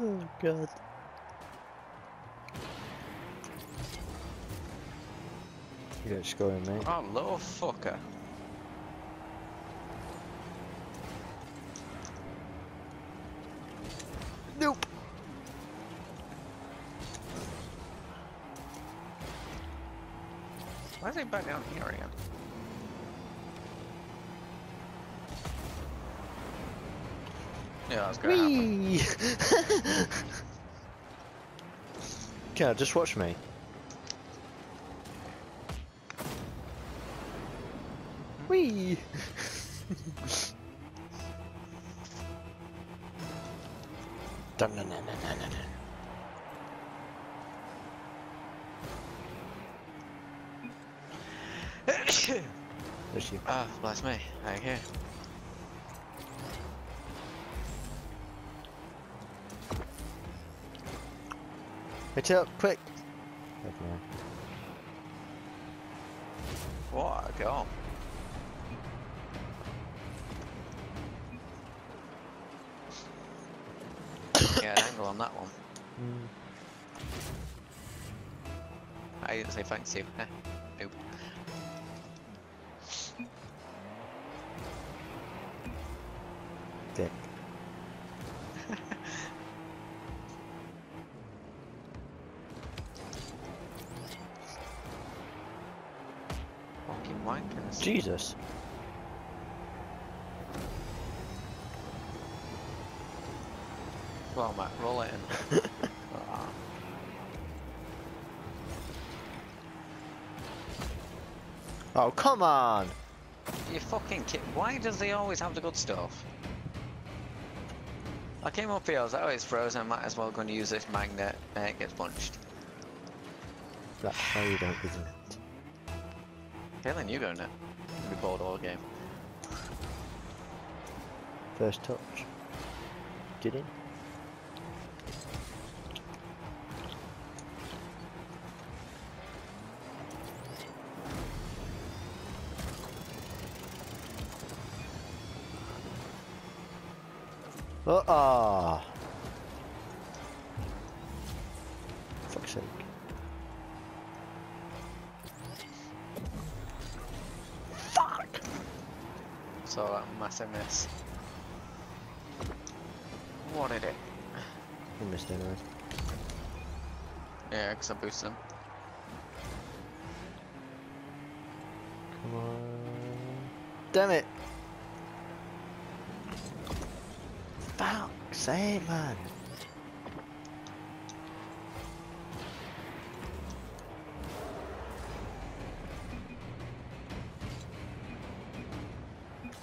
oh god. You got scoring, mate. Oh, little fucker. Nope. Why is he back down here again? Yeah, that's gonna happen. Yeah, just watch me. Whee! Dun, dun, dun, dun, dun, dun, dun. There's you. Ah, bless me. Okay. Hit it up, quick! Okay. What a goal. yeah, an angle on that one. Mm. I didn't say thanks to you. Eh, nope. Fucking wankers. Jesus. Well, Matt, roll it in. Ah. Oh, come on! You fucking kid. Why does he always have the good stuff? I came up here, I was like, oh, it's frozen, I might as well go and use this magnet, and it gets punched. That's how you don't, isn't it? Helen, you go now. Be bored all game. First touch. Get in. Oh, ah. Fuck's sake. So that massive miss. What did it? You missed anyway. Yeah, because I boosted him. Come on. Damn it! Fuck's sake, man.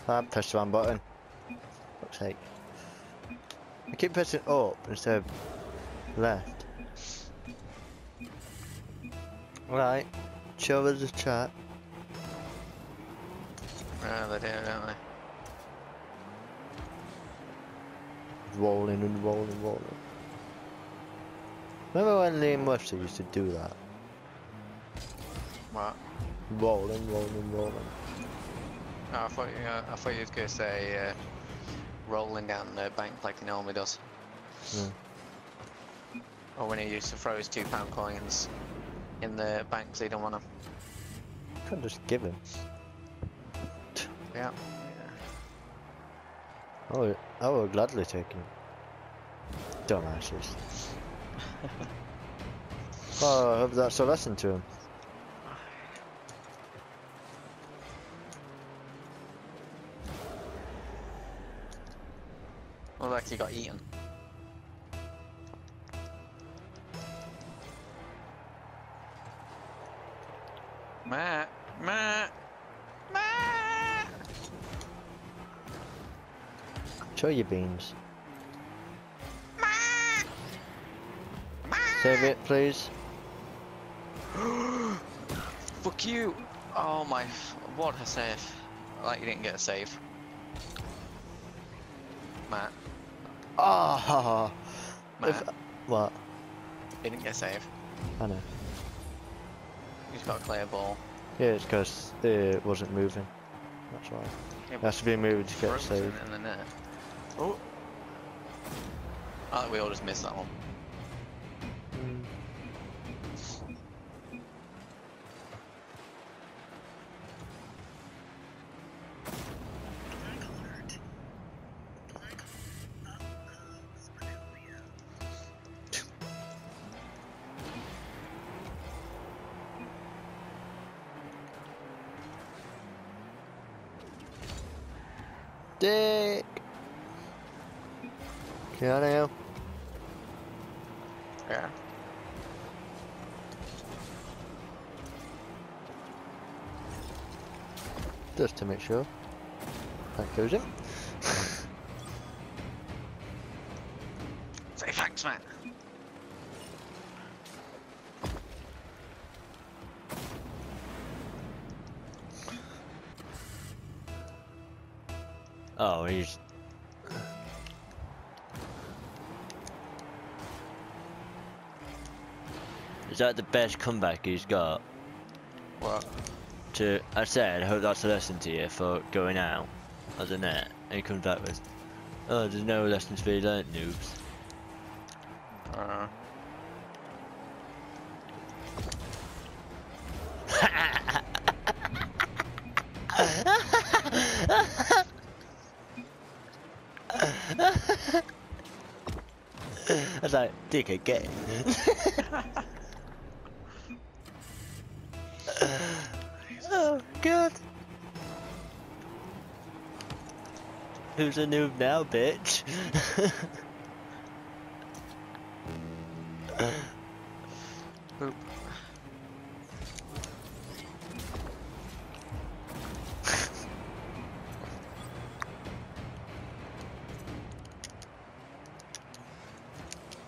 I pressed the wrong button. Fuck's sake. I keep pressing up instead of left. Right. Show us the chat. Yeah, they do, don't they? rolling and rolling and rolling. Remember when Liam Webster used to do that? What? Rolling, rolling, rolling. Oh, I thought you, uh, I thought you was going to say uh, rolling down the bank like he normally does. Yeah. Or when he used to throw his two pound coins in the bank because he didn't want them. Can't just give him. Yeah. I would, I would gladly take him. Dumbasses. oh, I hope that's a lesson to him. Well, like he got eaten. Matt, Matt, Matt. Show your beans. Save it, please. Fuck you! Oh my, what a save. Like you didn't get a save. Matt, Ah, Matt, if, what? you didn't get a save. I know. He's got a clear ball. Yeah, it's because it wasn't moving. That's why. It has to be moving to get saved. in the net. Oh. I think we all just missed that one. Dick! Get out of here. Yeah. Just to make sure. That goes in. Say thanks, man. Oh, he's. Is that the best comeback he's got? What? To I said, I hope that's a lesson to you for going out as a net. And he comes back with, oh, there's no lessons for you learnt, noobs. Uh, I was like, dick again. oh, God. Who's a noob now, bitch? boop.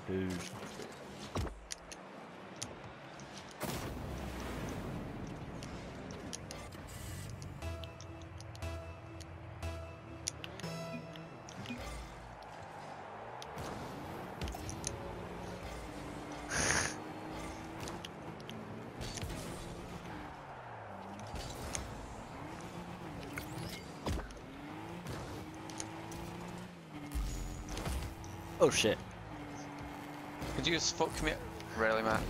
Who's Oh shit. You fuck me? Really, man?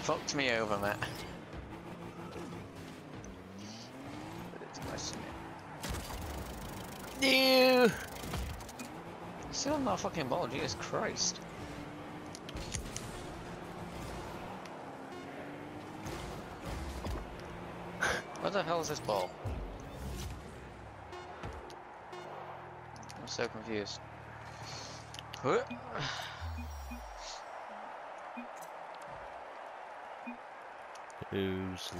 Fucked me over, Matt. No. Still not fucking ball, Jesus Christ. The hell is this ball? I'm so confused. Huh? Who's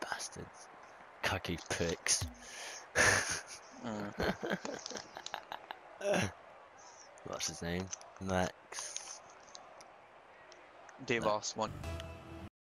bastards? Cocky pricks. Mm. What's his name? Max. D-Boss, one.